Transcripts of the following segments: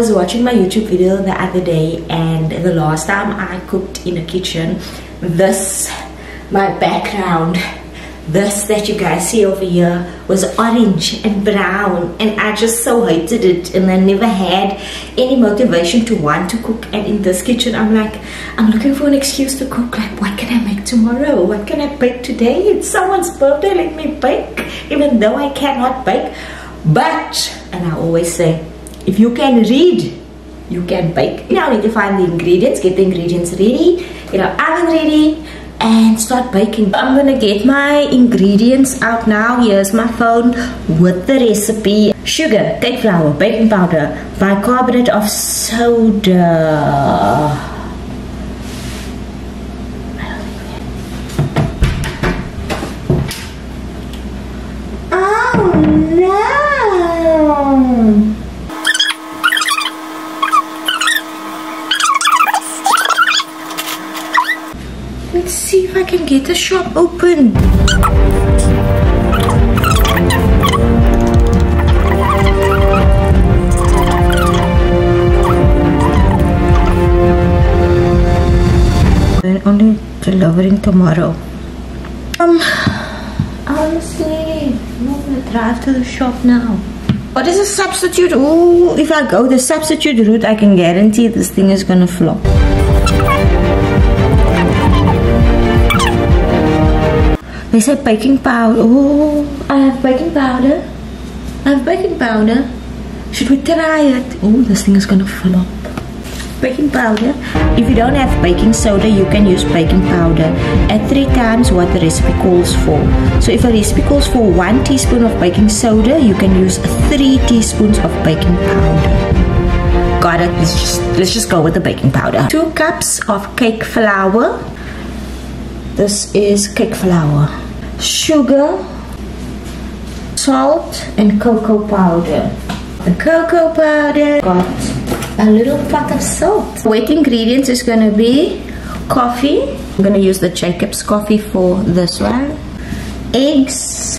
was watching my YouTube video the other day and the last time I cooked in a kitchen, this, my background, this that you guys see over here was orange and brown and I just so hated it and I never had any motivation to want to cook. And in this kitchen I'm like I'm looking for an excuse to cook. Like what can I make tomorrow? What can I bake today? It's someone's birthday. Let me bake even though I cannot bake. But and I always say if you can read you can bake now need to find the ingredients get the ingredients ready get our oven ready and start baking. I'm gonna get my ingredients out now. Here's my phone with the recipe. Sugar, cake flour, baking powder, bicarbonate of soda. If I can get the shop open. We're only delivering tomorrow. Um, honestly, I'm not gonna drive to the shop now. What is a substitute? Oh, if I go the substitute route, I can guarantee this thing is gonna flop. They said baking powder. Oh, I have baking powder. I have baking powder. Should we try it? Oh, this thing is gonna flop. Baking powder. If you don't have baking soda, you can use baking powder at three times what the recipe calls for. So if a recipe calls for one teaspoon of baking soda, you can use three teaspoons of baking powder. Got it. Let's just let's just go with the baking powder. Two cups of cake flour this is cake flour. Sugar salt and cocoa powder. The cocoa powder got a little pot of salt. Wet ingredients is going to be coffee. I'm going to use the jacobs coffee for this one. Eggs.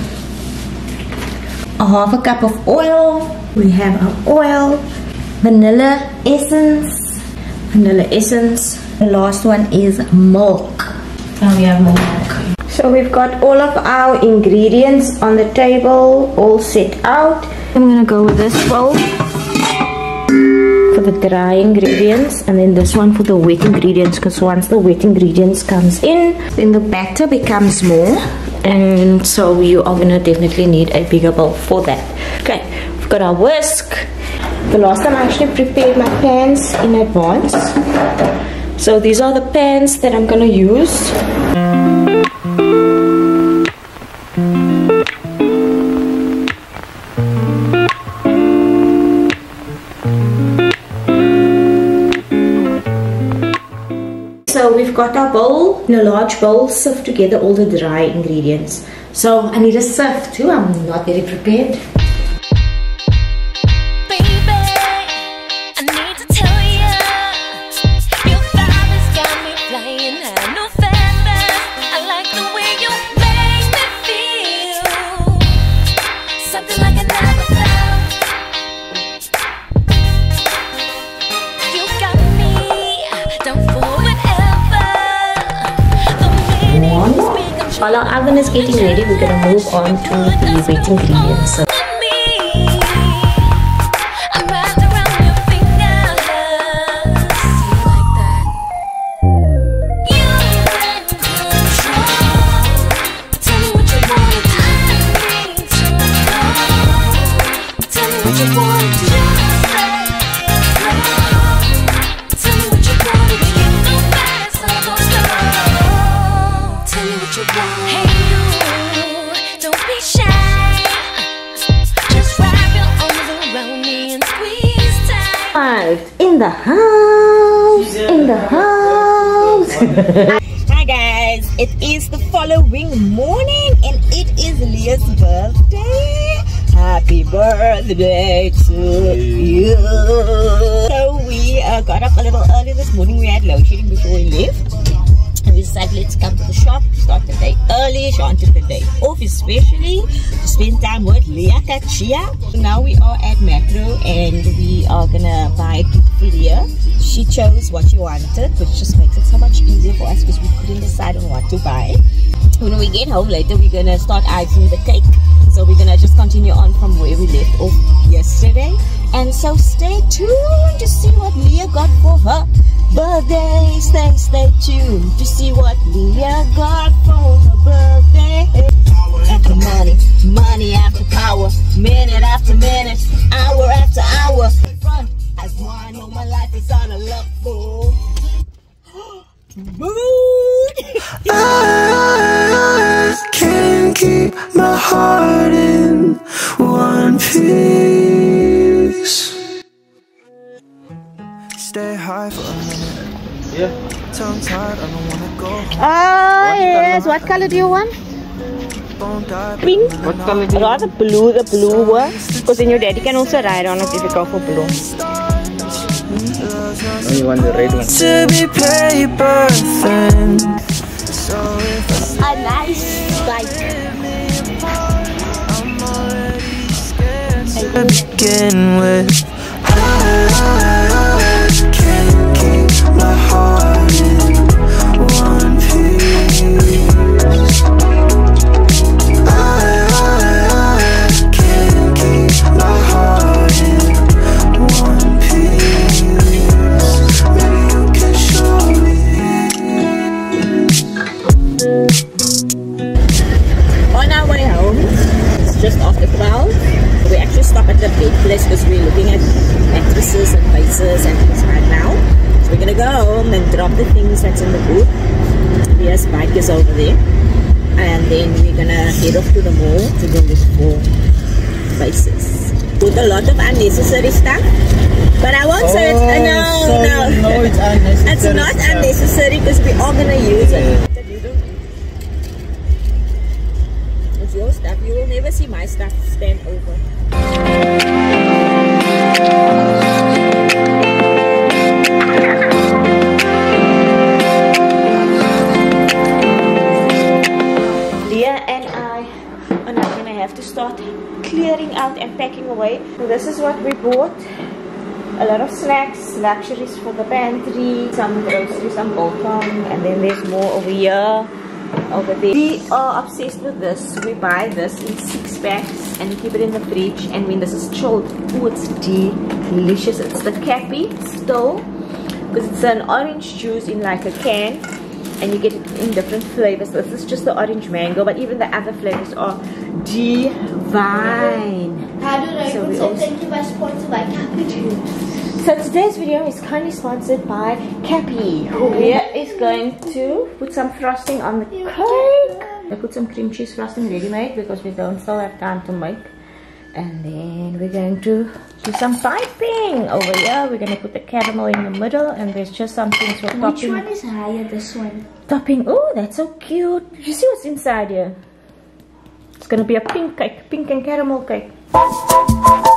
A half a cup of oil. We have our oil. Vanilla essence. Vanilla essence. The last one is milk now we have more milk. So we've got all of our ingredients on the table, all set out. I'm gonna go with this bowl for the dry ingredients and then this one for the wet ingredients because once the wet ingredients comes in then the batter becomes more and so you are gonna definitely need a bigger bowl for that okay we've got our whisk the last time I actually prepared my pans in advance so these are the pans that I'm gonna use. So we've got our bowl, in a large bowl, sift together all the dry ingredients. So I need a sift too, I'm not very prepared. Is getting ready, we're gonna move on to the wet ingredients. So in the house, in the house. Hi guys, it is the following morning and it is Leah's birthday. Happy birthday to you. So we uh, got up a little early this morning. We had load shedding before we left. Decided let's come to the shop, start the day early. Sean took the day off, especially to spend time with Leah Kachia. Now we are at Makro and we are gonna buy Leah. She chose what she wanted, which just makes it so much easier for us because we couldn't decide on what to buy. When we get home later, we're gonna start icing the cake. So we're gonna just continue on from where we left off yesterday. And so stay tuned to see what Leah got for her birthday. Stay, stay tuned to see what Leah got for her birthday. Power after money, money after power, minute after minute, hour after hour. Front as one, know my life is on a love boat. Mood. I can't keep my heart in one piece. Stay high for a minute. Yeah. Tongue tied, I don't wanna go. Ah, yes. What color do you want? Bone die, but Pink? What color do you Rather blue, the blue one. Because then your daddy can also ride on it if you go for blue. You want the red one? to be paper thin. So if I A nice bike. I'm already scared to begin with. Unnecessary stuff. But I won't say it's, uh, no, so no. you know it's unnecessary It's not stuff. unnecessary because we are gonna use it. It's your stuff. You will never see my stuff stand over. Leah and I are now gonna have to start clearing out and packing away. So this is what we bought. A lot of snacks, luxuries for the pantry, some groceries, some bulk-on, and then there's more over here, over there. We are obsessed with this. We buy this in six packs and we keep it in the fridge. And when this is chilled, oh, it's delicious. It's the Cappy still, because it's an orange juice in like a can and you get it in different flavors. This is just the orange mango, but even the other flavors are divine. How do I So we also- thank you by sponsored by Cappuccino. So today's video is kindly sponsored by Cappy. Leah is going to put some frosting on the cake. I put some cream cheese frosting ready made because we don't still have time to make. And then we're going to do some piping over here. We're going to put the caramel in the middle and there's just some things for Which topping. one is higher? This one. Topping. Oh, that's so cute. You see what's inside here? It's gonna be a pink cake, pink and caramel cake.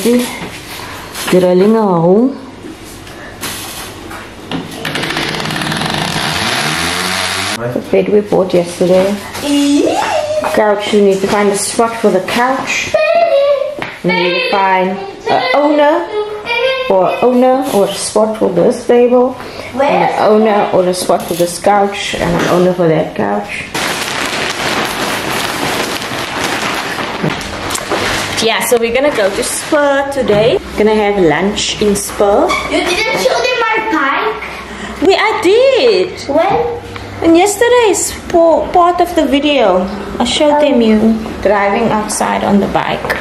So he's busy drilling a hole. The bed we bought yesterday. Couch, we need to find a spot for the couch. We need to find an owner or owner or a spot for this table, and an owner or a spot for this couch, and an owner for that couch. Yeah, so we're gonna go to Spur today. Gonna have lunch in Spur. You didn't show them my bike? We I did. When? And yesterday's part of the video, I showed them you driving outside on the bike.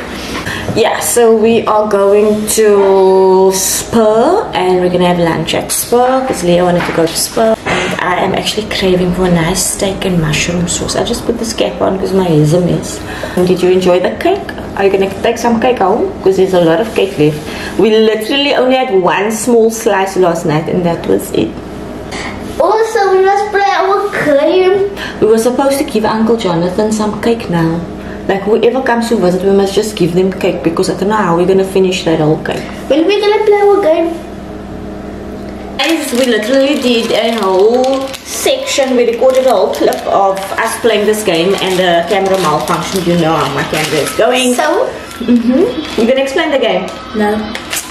Yeah, so we are going to Spur and we're gonna have lunch at Spur because Leah wanted to go to Spur. And I am actually craving for a nice steak and mushroom sauce. I just put this cap on because my hair is a mess. And did you enjoy the cake? Are you gonna take some cake home? Because there's a lot of cake left. We literally only had one small slice last night and that was it. Also, we must play our game. We were supposed to give Uncle Jonathan some cake now. Like whoever comes to visit, we must just give them cake because I don't know how we're gonna finish that whole cake. When we gonna play our game? Guys, we literally did a whole section. We recorded a whole clip of us playing this game, and the camera malfunctioned. You know how my camera is going. So? Mm-hmm. You gonna explain the game? No.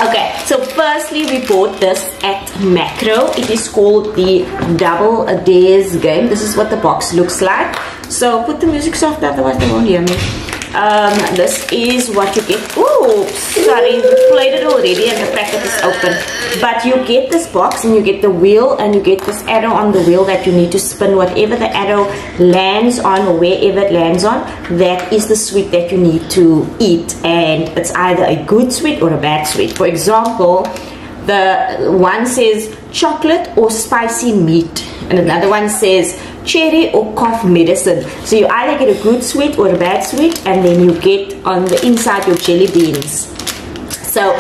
Okay, so firstly we bought this at Makro. It is called the Double a Days game. This is what the box looks like. So put the music soft, otherwise they won't hear me. Um, this is what you get. Oh, sorry, we played it already and the packet is open. But you get this box and you get the wheel and you get this arrow on the wheel that you need to spin whatever the arrow lands on or wherever it lands on. That is the sweet that you need to eat, and it's either a good sweet or a bad sweet. For example, the one says chocolate or spicy meat, and another one says cherry or cough medicine. So you either get a good sweet or a bad sweet, and then you get on the inside your jelly beans. So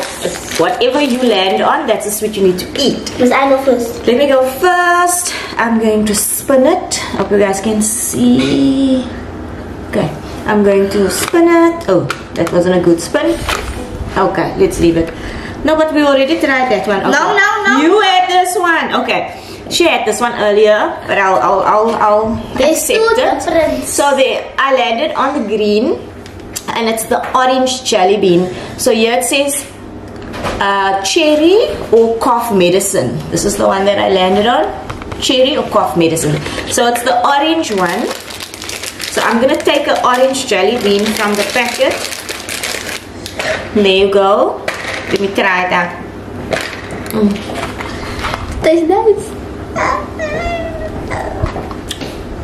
whatever you land on, that's the sweet you need to eat. Must I go first? Let me go first. I'm going to spin it. Hope you guys can see. Okay, I'm going to spin it. Oh, that wasn't a good spin. Okay, let's leave it. No, but we already tried that one. Okay. No, no, no. You had this one. Okay. She had this one earlier, but I'll I'll I'll, I'll There's accept two it. difference. So there, I landed on the green, and it's the orange jelly bean. So here it says uh, cherry or cough medicine. This is the one that I landed on. Cherry or cough medicine. So it's the orange one. So I'm gonna take an orange jelly bean from the packet. There you go. Let me try it out. Tastes nice.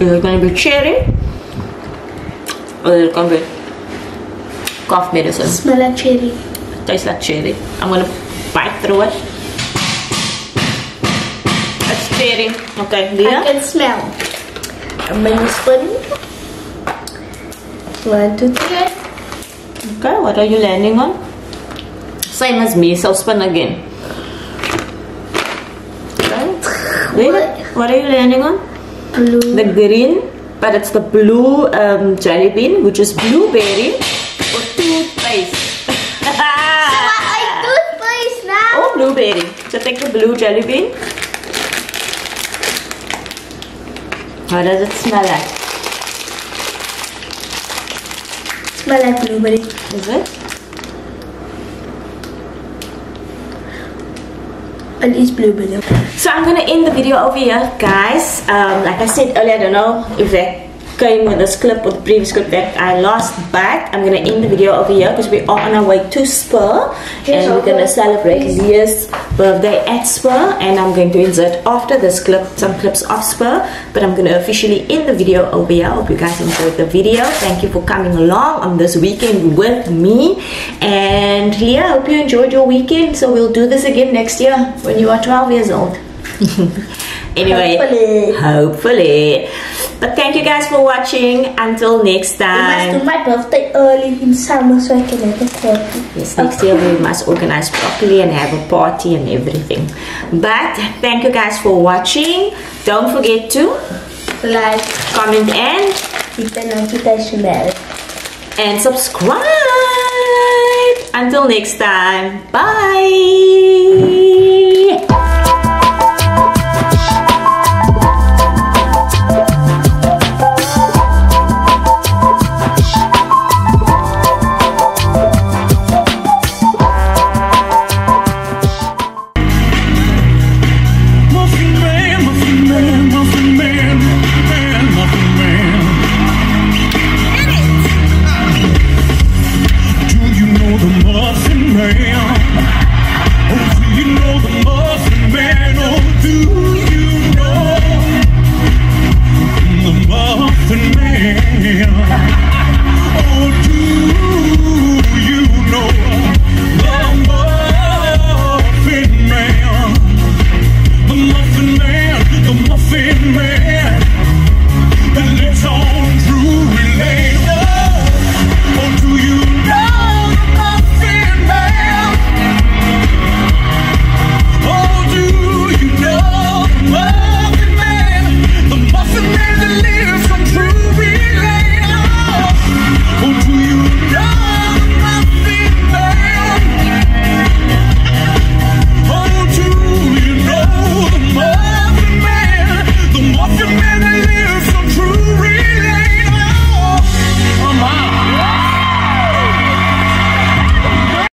Is it gonna be cherry? Or is it gonna be cough medicine? Smell like cherry. Tastes like cherry. I'm gonna bite through it. It's cherry. Okay, I Leah. can smell. I'm gonna spin. One, two, three. Okay, what are you landing on? Same as me, so spin again. Okay. Leah, what are you landing on? Blue. The green, but it's the blue um, jelly bean, which is blueberry or toothpaste. I toothpaste now. or blueberry. So take the blue jelly bean. How does it smell like? Smell like blueberry. Is it? And it's blueberry. So I'm gonna end the video over here, guys. Um, like I said earlier, I don't know if that came with this clip or the previous clip that I lost, but I'm gonna end the video over here because we are on our way to Spur and we're gonna celebrate. Leah's birthday at Spur. And I'm going to insert after this clip some clips of Spur, but I'm gonna officially end the video over here. Hope you guys enjoyed the video. Thank you for coming along on this weekend with me. And Leah, I hope you enjoyed your weekend. So we'll do this again next year when you are 12 years old. anyway, Hopefully. hopefully. But thank you guys for watching. Until next I must do my birthday early in summer so I can have a party. Yes, next year we must organize properly and have a party and everything. But thank you guys for watching. Don't forget to Like, comment and hit the notification bell. and subscribe. Until next time. Bye.